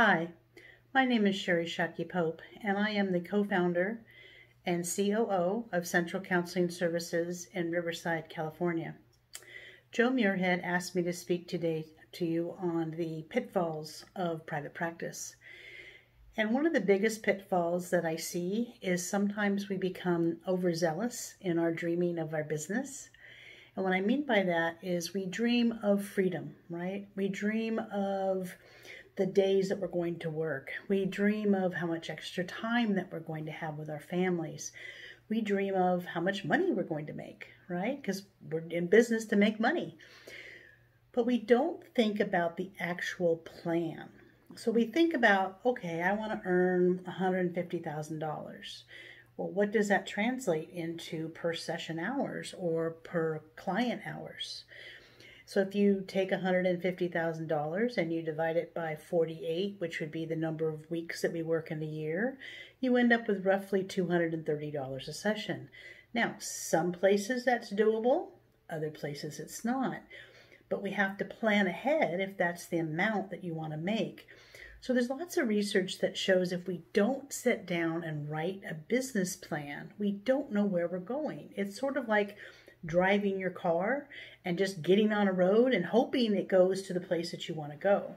Hi, my name is Sherry Shockey Pope, and I am the co founder and COO of Central Counseling Services in Riverside, California. Jo Muirhead asked me to speak today to you on the pitfalls of private practice. And one of the biggest pitfalls that I see is sometimes we become overzealous in our dreaming of our business. And what I mean by that is we dream of freedom, right? We dream of the days that we're going to work. We dream of how much extra time that we're going to have with our families. We dream of how much money we're going to make, right? Because we're in business to make money. But we don't think about the actual plan. So we think about, okay, I want to earn $150,000. Well, what does that translate into per session hours or per client hours? So if you take $150,000 and you divide it by 48, which would be the number of weeks that we work in a year, you end up with roughly $230 a session. Now, some places that's doable, other places it's not. But we have to plan ahead if that's the amount that you want to make. So there's lots of research that shows if we don't sit down and write a business plan, we don't know where we're going. It's sort of like driving your car and just getting on a road and hoping it goes to the place that you want to go.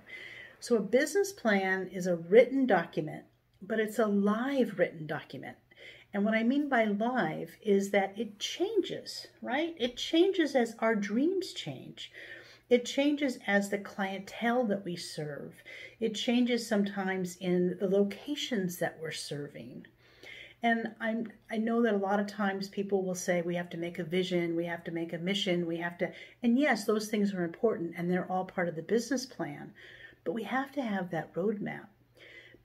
So, a business plan is a written document, but it's a live written document. And what I mean by live is that it changes, right? It changes as our dreams change. It changes as the clientele that we serve. It changes sometimes in the locations that we're serving. And I'm I know that a lot of times people will say we have to make a vision, we have to make a mission, we have to and yes, those things are important and they're all part of the business plan, but we have to have that roadmap.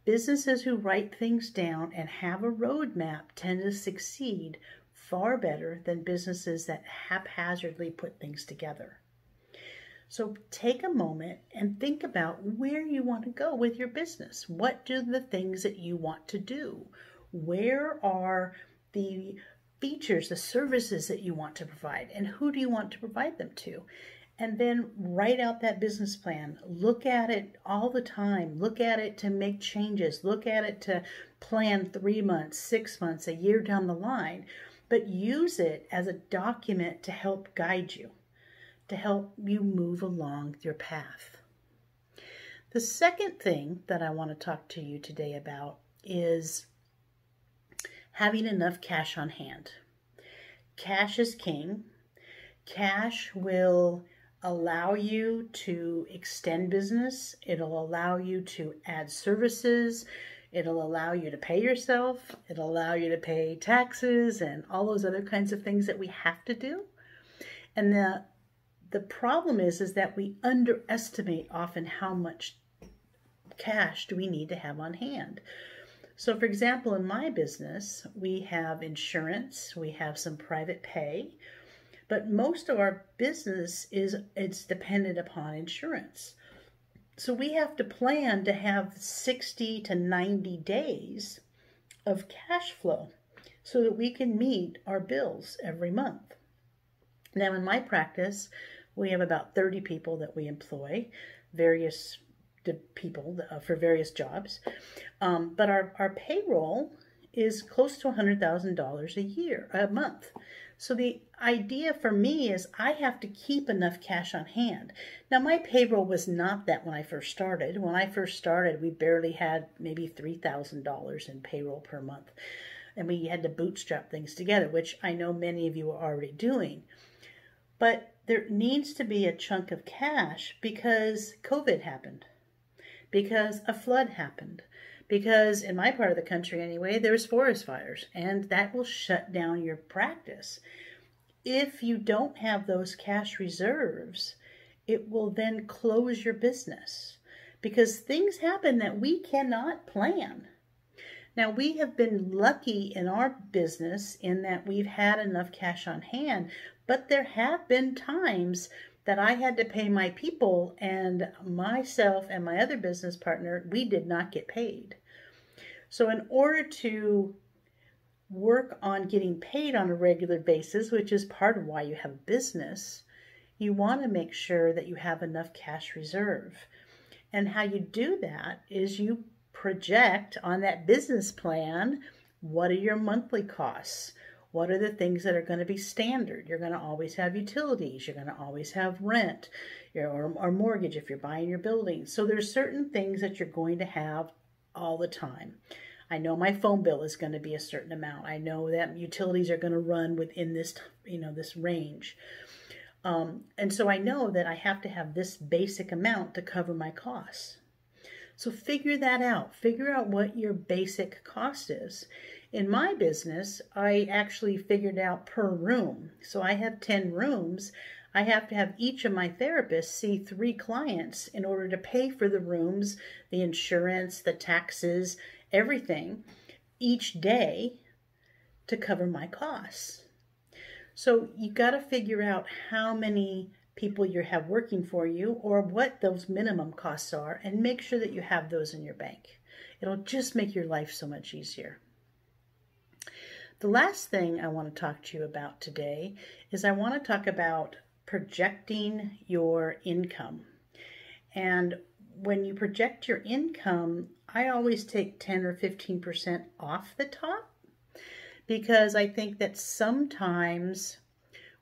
Businesses who write things down and have a roadmap tend to succeed far better than businesses that haphazardly put things together. So take a moment and think about where you want to go with your business. What do the things that you want to do? Where are the features, the services that you want to provide, and who do you want to provide them to? And then write out that business plan. Look at it all the time. Look at it to make changes. Look at it to plan three months, six months, a year down the line. But use it as a document to help guide you, to help you move along your path. The second thing that I want to talk to you today about is having enough cash on hand. Cash is king. Cash will allow you to extend business. It'll allow you to add services. It'll allow you to pay yourself. It'll allow you to pay taxes and all those other kinds of things that we have to do. And the the problem is is that we underestimate often how much cash do we need to have on hand. So, for example, in my business, we have insurance, we have some private pay, but most of our business is it's dependent upon insurance. So we have to plan to have 60 to 90 days of cash flow so that we can meet our bills every month. Now, in my practice, we have about 30 people that we employ, various people uh, for various jobs. Um, but our, our payroll is close to $100,000 a year, a month. So the idea for me is I have to keep enough cash on hand. Now my payroll was not that when I first started. When I first started, we barely had maybe $3,000 in payroll per month. And we had to bootstrap things together, which I know many of you are already doing. But there needs to be a chunk of cash because COVID happened because a flood happened. Because in my part of the country, anyway, there's forest fires, and that will shut down your practice. If you don't have those cash reserves, it will then close your business because things happen that we cannot plan. Now, we have been lucky in our business in that we've had enough cash on hand, but there have been times that I had to pay my people and myself and my other business partner, we did not get paid. So, in order to work on getting paid on a regular basis, which is part of why you have a business, you want to make sure that you have enough cash reserve. And how you do that is you project on that business plan what are your monthly costs? What are the things that are going to be standard? You're going to always have utilities. You're going to always have rent or, or mortgage if you're buying your building. So there's certain things that you're going to have all the time. I know my phone bill is going to be a certain amount. I know that utilities are going to run within this, you know, this range. Um, and so I know that I have to have this basic amount to cover my costs. So figure that out. Figure out what your basic cost is. In my business, I actually figured out per room. So I have 10 rooms. I have to have each of my therapists see three clients in order to pay for the rooms, the insurance, the taxes, everything each day to cover my costs. So you got to figure out how many people you have working for you or what those minimum costs are and make sure that you have those in your bank. It'll just make your life so much easier. The last thing I want to talk to you about today is I want to talk about projecting your income. And when you project your income, I always take 10 or 15% off the top because I think that sometimes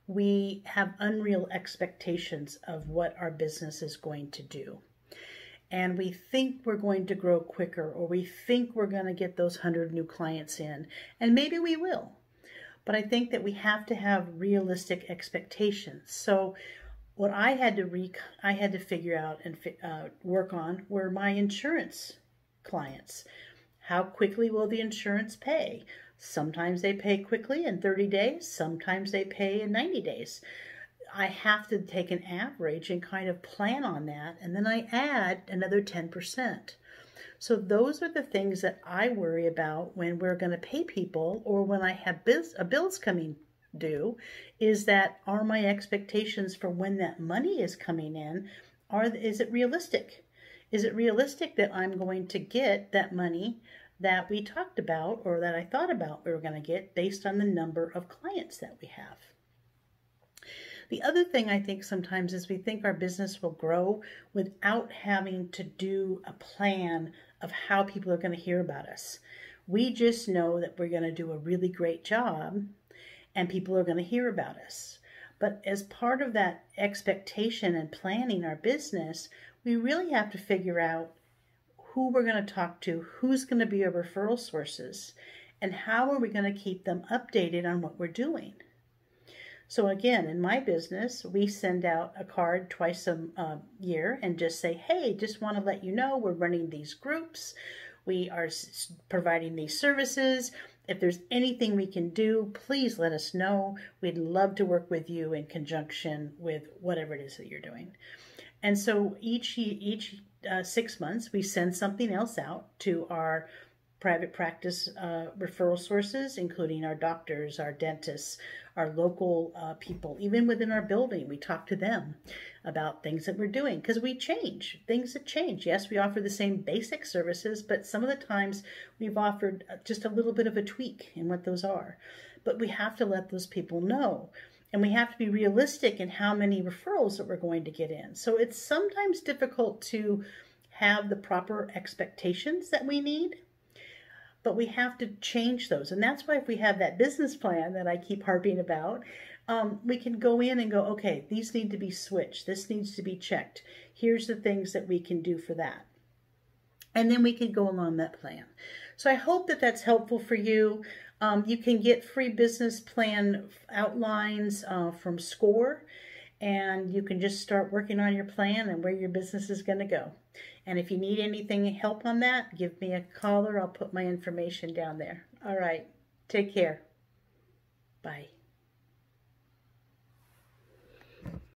we have unreal expectations of what our business is going to do. And we think we're going to grow quicker, or we think we're going to get those 100 new clients in. And maybe we will. But I think that we have to have realistic expectations. So, what I had to re I had to figure out and uh, work on were my insurance clients. How quickly will the insurance pay? Sometimes they pay quickly in 30 days, sometimes they pay in 90 days. I have to take an average and kind of plan on that, and then I add another 10%. So those are the things that I worry about when we're going to pay people or when I have bills, uh, bills coming due is that are my expectations for when that money is coming in are is it realistic? Is it realistic that I'm going to get that money that we talked about or that I thought about we were going to get based on the number of clients that we have. The other thing I think sometimes is we think our business will grow without having to do a plan of how people are going to hear about us. We just know that we're going to do a really great job and people are going to hear about us. But as part of that expectation and planning our business, we really have to figure out who we're going to talk to, who's going to be our referral sources, and how are we going to keep them updated on what we're doing. So again, in my business, we send out a card twice a uh, year and just say, hey, just want to let you know we're running these groups. We are providing these services. If there's anything we can do, please let us know. We'd love to work with you in conjunction with whatever it is that you're doing. And so each each uh, six months, we send something else out to our private practice uh, referral sources, including our doctors, our dentists, our local uh, people, even within our building. We talk to them about things that we're doing because we change, things that change. Yes, we offer the same basic services, but some of the times we've offered uh, just a little bit of a tweak in what those are. But we have to let those people know and we have to be realistic in how many referrals that we're going to get in. So it's sometimes difficult to have the proper expectations that we need, but we have to change those. And that's why if we have that business plan that I keep harping about, um, we can go in and go, okay, these need to be switched. This needs to be checked. Here's the things that we can do for that. And then we can go along that plan. So I hope that that's helpful for you. Um, you can get free business plan outlines uh, from SCORE, and you can just start working on your plan and where your business is going to go. And if you need anything help on that, give me a call or I'll put my information down there. All right. Take care. Bye.